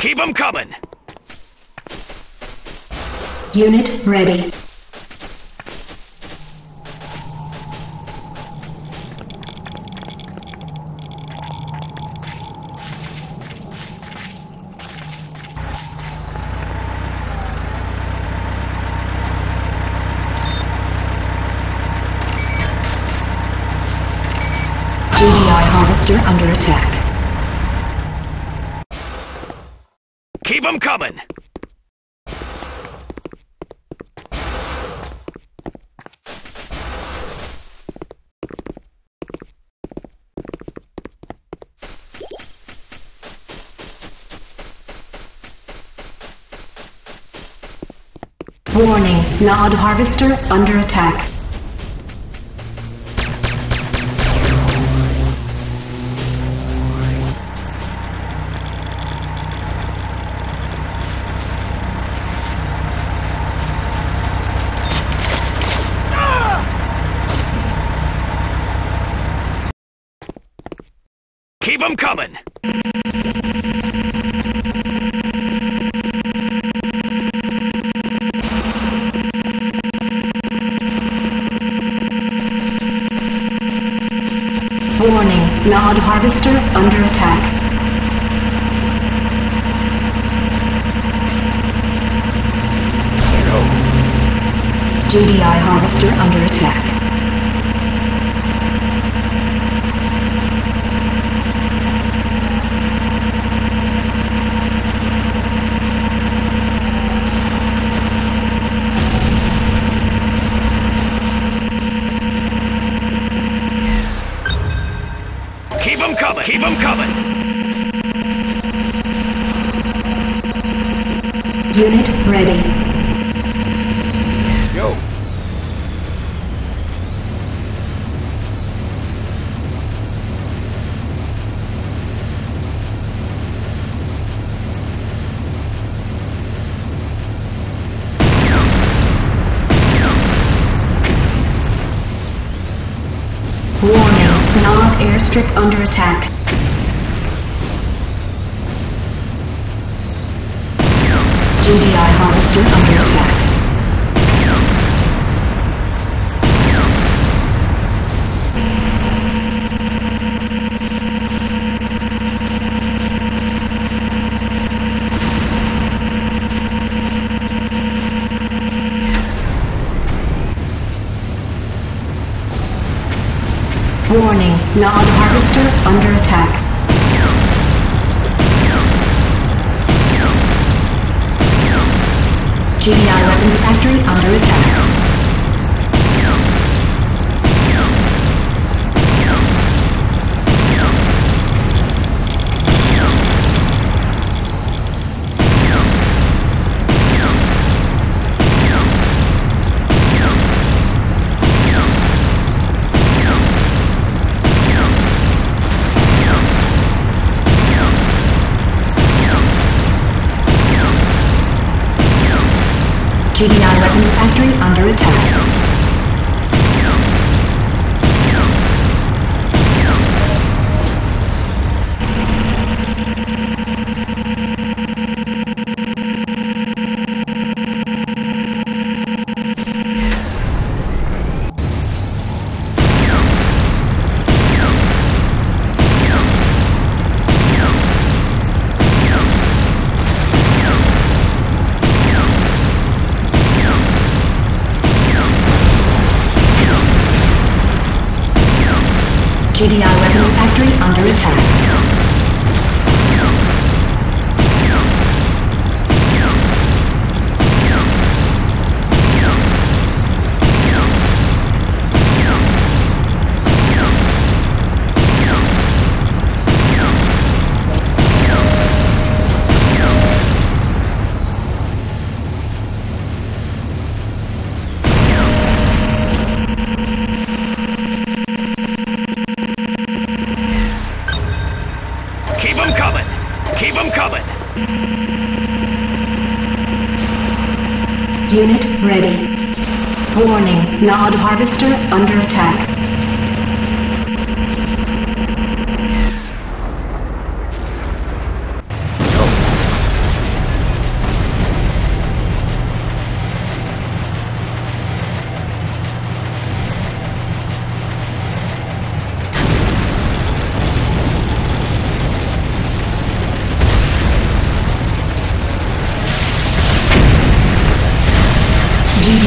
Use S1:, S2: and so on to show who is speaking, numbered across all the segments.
S1: Keep them coming!
S2: Unit ready. Warning, Nod Harvester under attack.
S1: Keep them coming!
S2: Nod Harvester under attack. GDI Harvester under attack. strip under attack.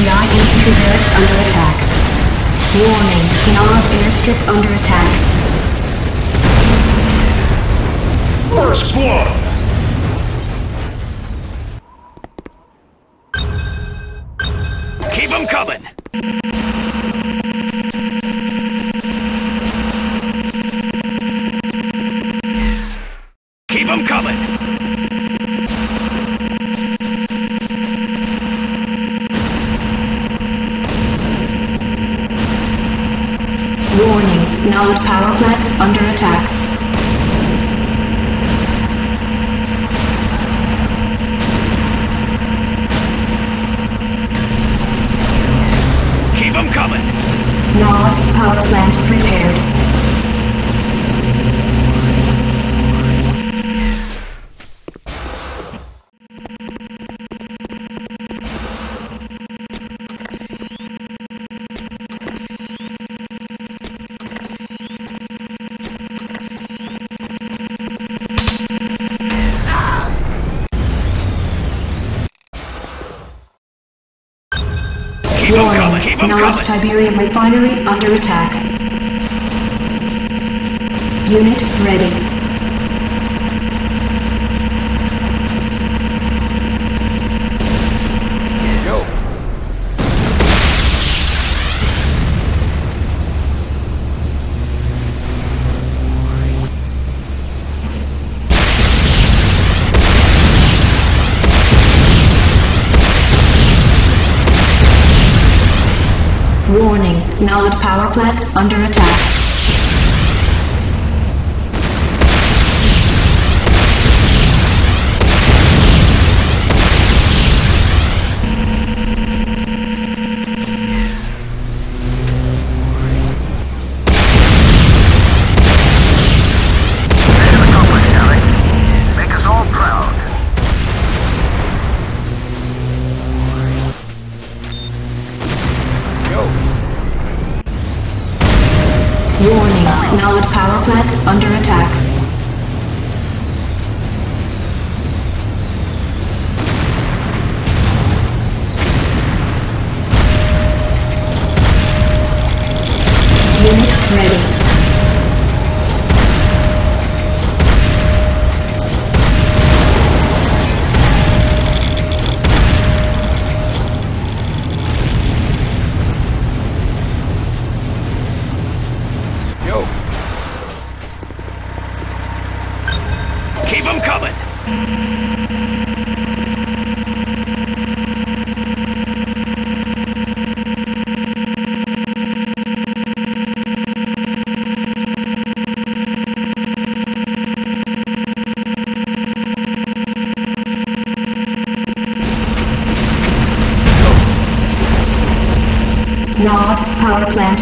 S2: AI barracks under attack. Warning, Kiana's airstrip under attack.
S1: First blood! Coming!
S2: Tiberium refinery under attack. Unit ready. Power plant under attack.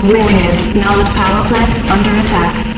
S2: Repaired. Nod power plant under attack.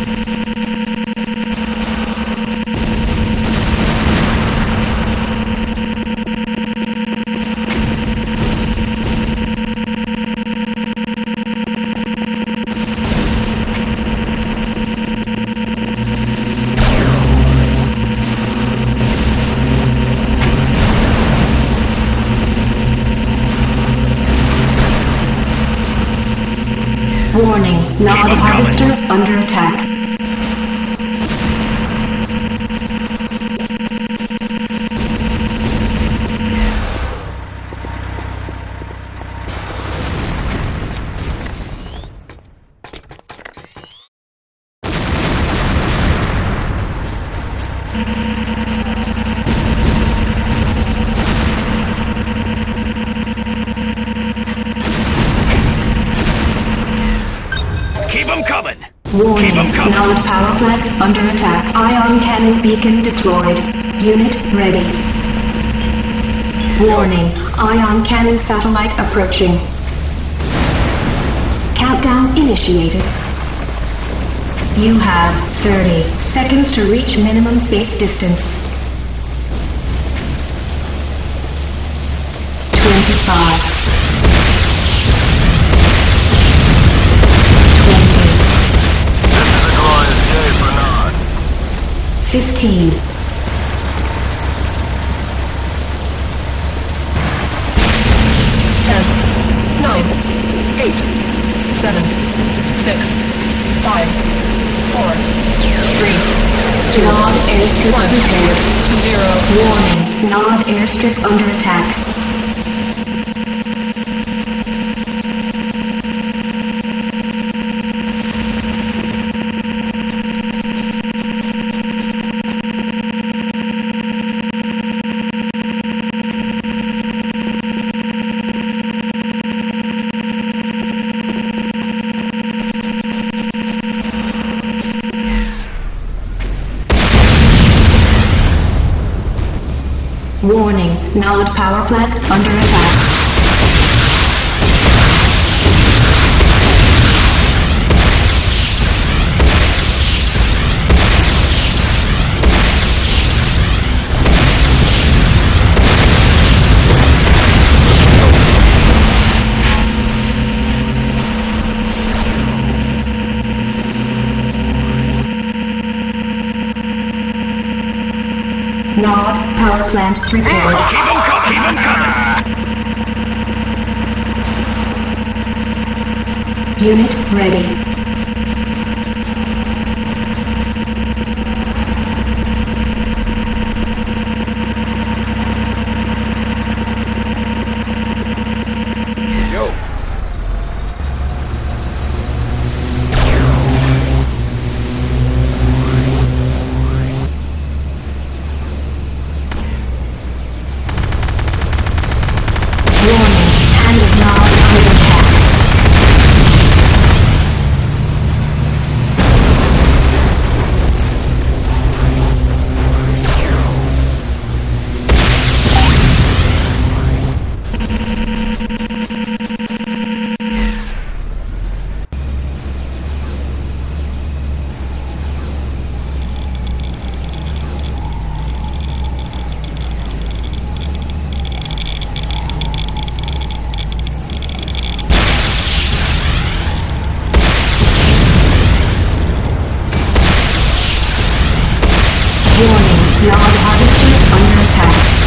S2: Nod power plant under attack. Ion cannon beacon deployed. Unit ready. Warning, ion cannon satellite approaching. Countdown initiated. You have 30 seconds to reach minimum safe distance. 15.
S3: Ten, nine, seven, six, five, four, three, two,
S2: Nod airstrip
S3: one,
S2: prepared.
S3: zero.
S2: Warning, Nod airstrip under attack. Prepared.
S1: Keep 'em coming. Keep 'em coming.
S2: Unit ready. Warning, Nod harvester under attack.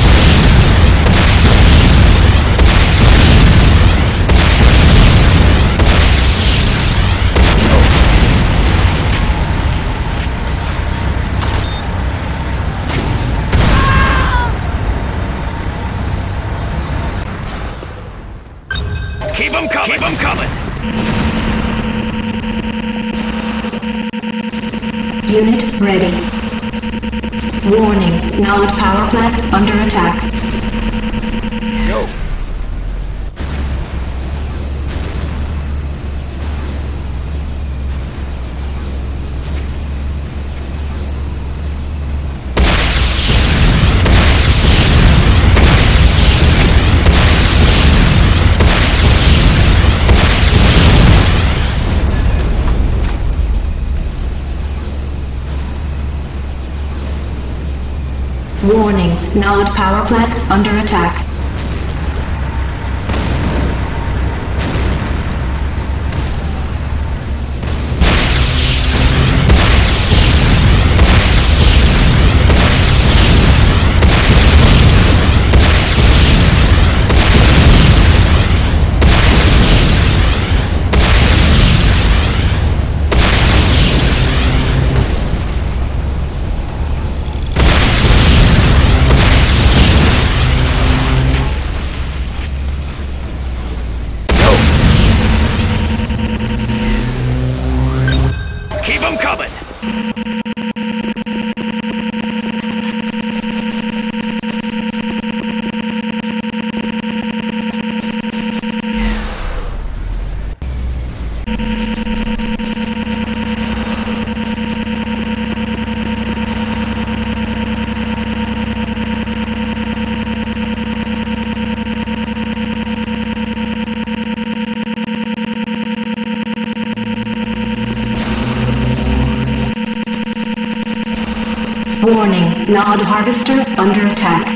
S2: Warning, Nod power plant under attack. Nod harvester under attack.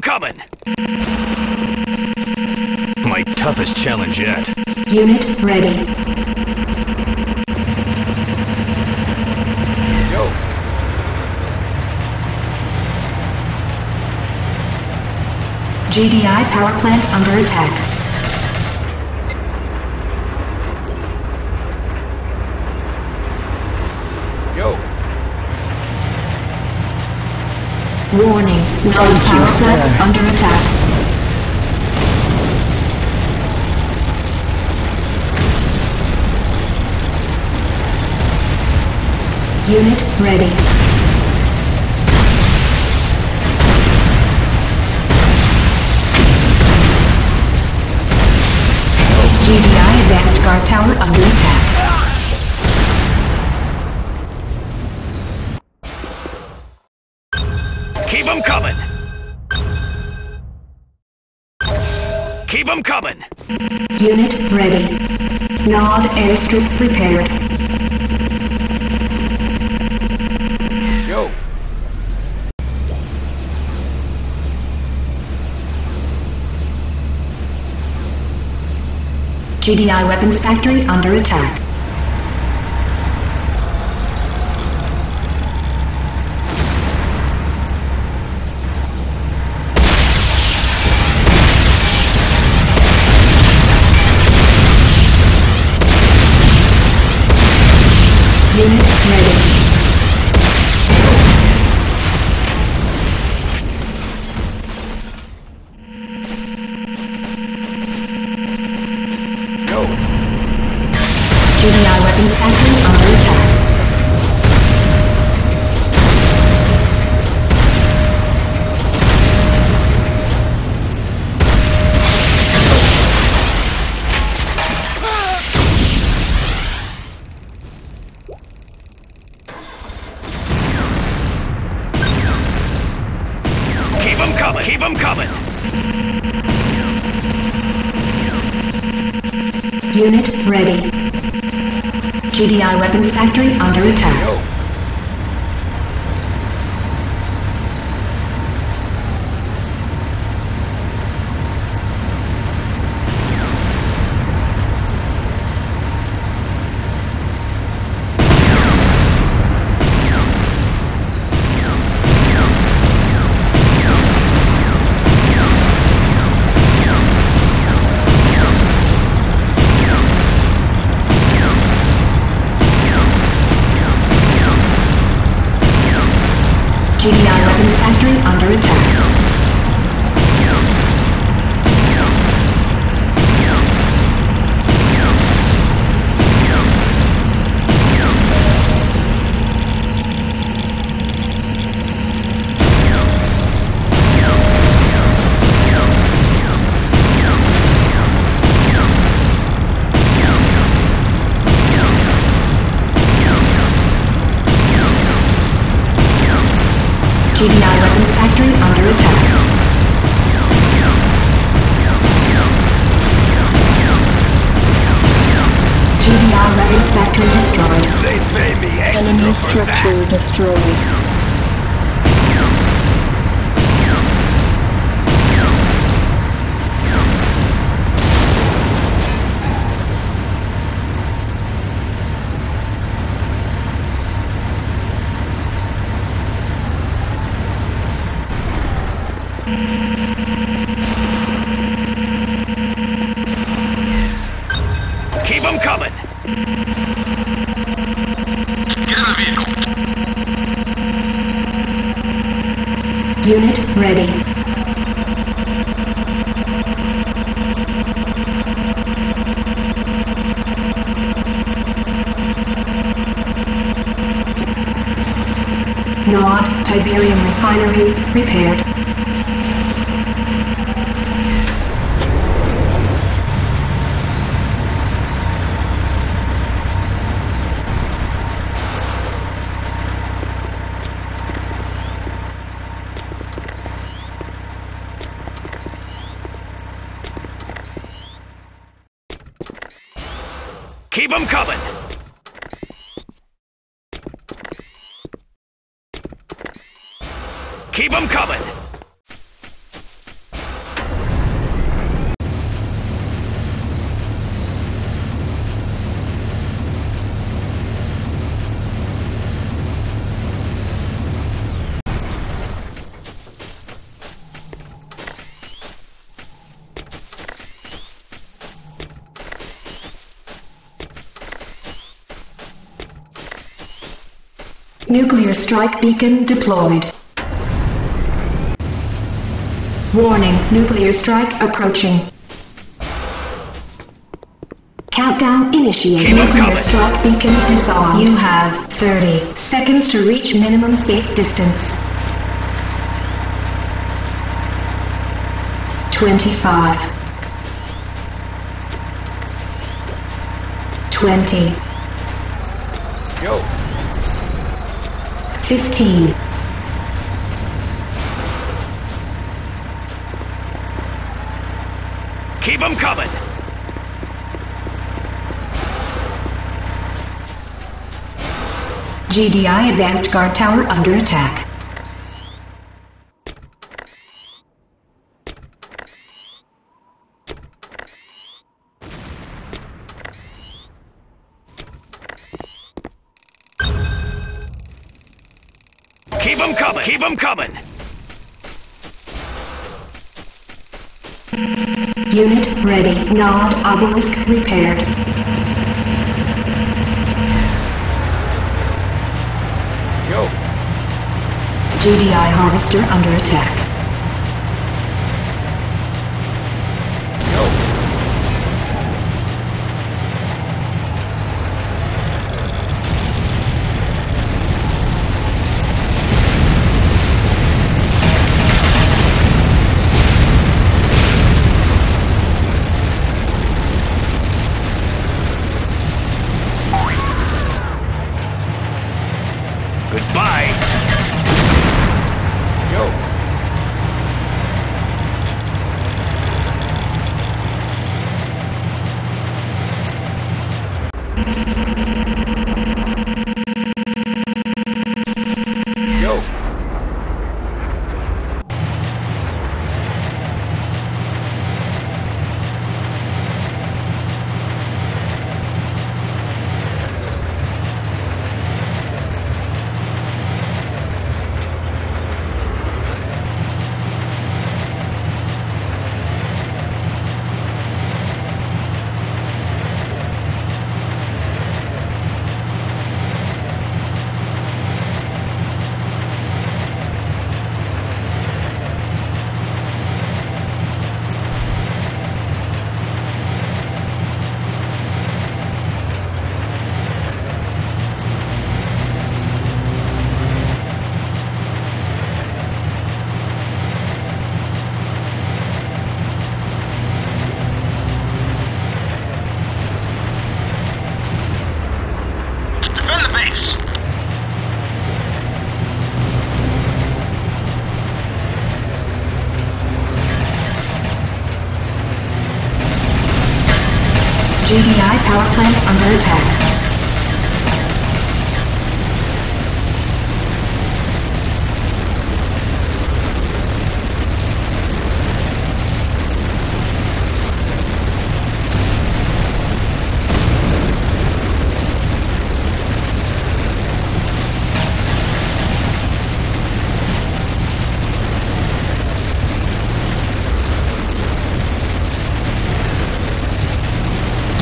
S1: Coming! Keep 'em coming! My toughest challenge yet.
S2: Unit ready.
S4: Yo.
S2: GDI power plant under attack.
S4: Yo.
S2: Warning,
S5: Nod
S2: power
S5: sir.
S2: under attack. Unit ready. GDI advanced guard tower under attack. Unit ready. Nod airstrip prepared.
S4: Yo.
S2: GDI weapons factory under attack. Unit ready. Weapons
S1: Keep them coming. Keep them coming.
S2: Nuclear strike beacon deployed. Warning, nuclear strike approaching. Countdown initiated. Nuclear strike beacon disarmed. You have 30 seconds to reach minimum safe distance. 25. 20.
S4: Yo.
S2: 15.
S1: Keep them coming.
S2: GDI advanced guard tower under attack.
S1: Them coming. Keep them coming.
S2: Unit ready. Nod obelisk repaired.
S4: Yo.
S2: GDI harvester under attack. Power plant under attack.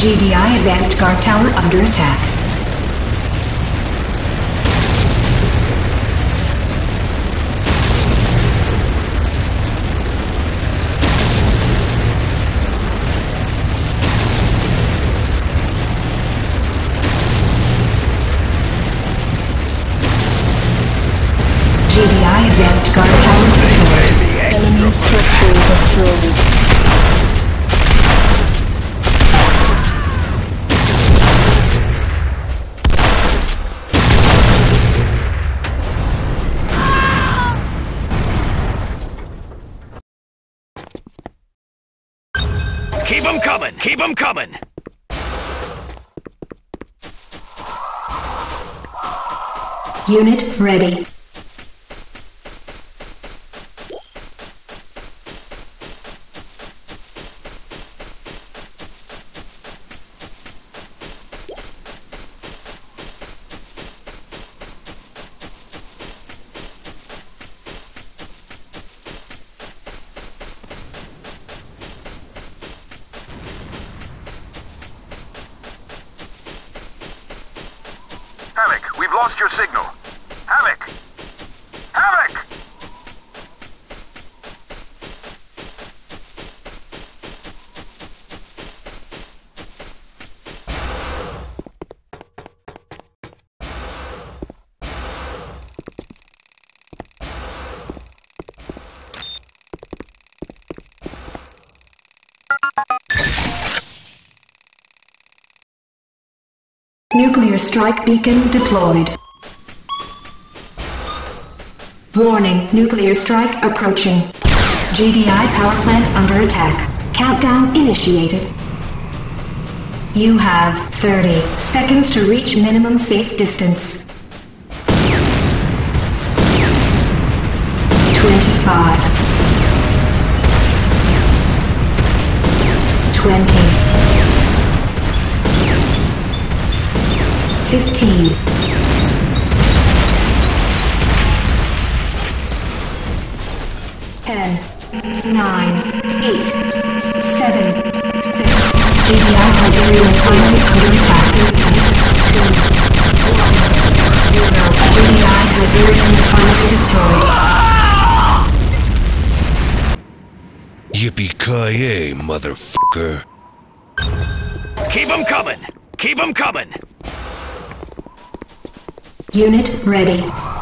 S2: GDI Advanced Guard Tower under attack. GDI Advanced Guard Tower destroyed.
S5: Enemy structure destroyed.
S1: Coming! Keep 'em coming!
S2: Unit ready.
S6: We've lost your signal.
S2: Strike beacon deployed. Warning, nuclear strike approaching. GDI power plant under attack. Countdown initiated. You have 30 seconds to reach minimum safe distance. 25 20 15 10 9 8 7 6 GDI Bulgarian finally under attack 2 1 0 GDI Bulgarian finally destroyed
S7: Yippee-ki-yay, motherfucker.
S1: Keep 'em coming! Keep 'em coming!
S2: Unit ready.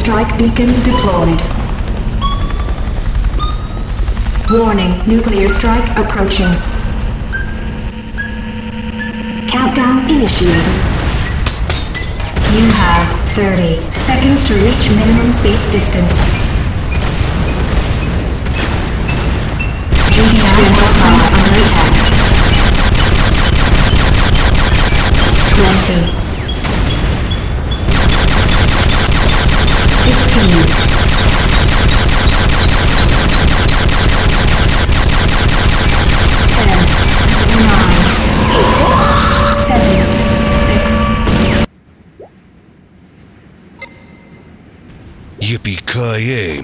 S2: Strike beacon deployed. Warning, nuclear strike approaching. Countdown initiated. You have 30 seconds to reach minimum safe distance. GDI under attack. 20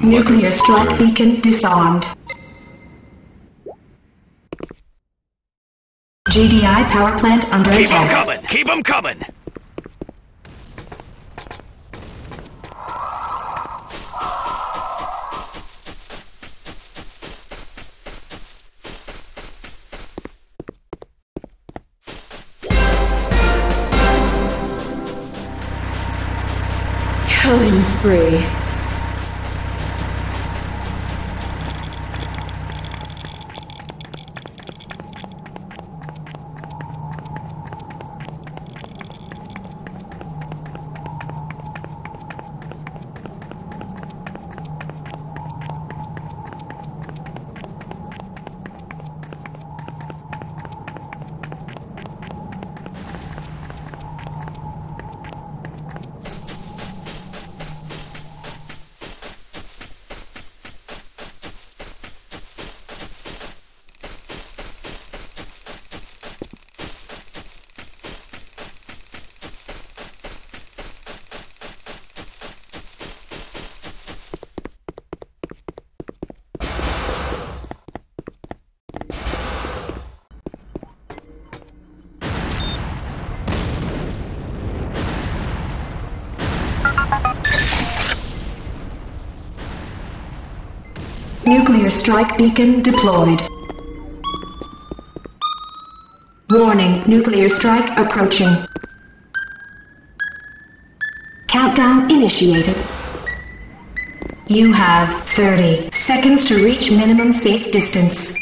S2: Nuclear strike beacon disarmed. GDI power plant under
S1: Keep
S2: attack.
S1: coming! Keep them coming!
S5: Killing spree.
S2: Nuclear strike beacon deployed. Warning, nuclear strike approaching. Countdown initiated. You have 30 seconds to reach minimum safe distance.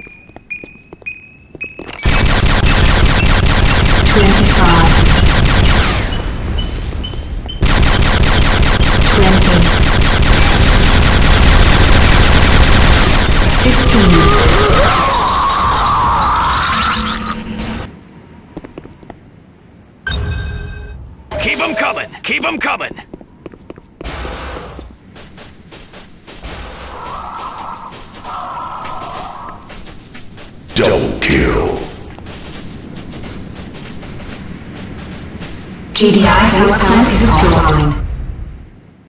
S2: Power plant is offline.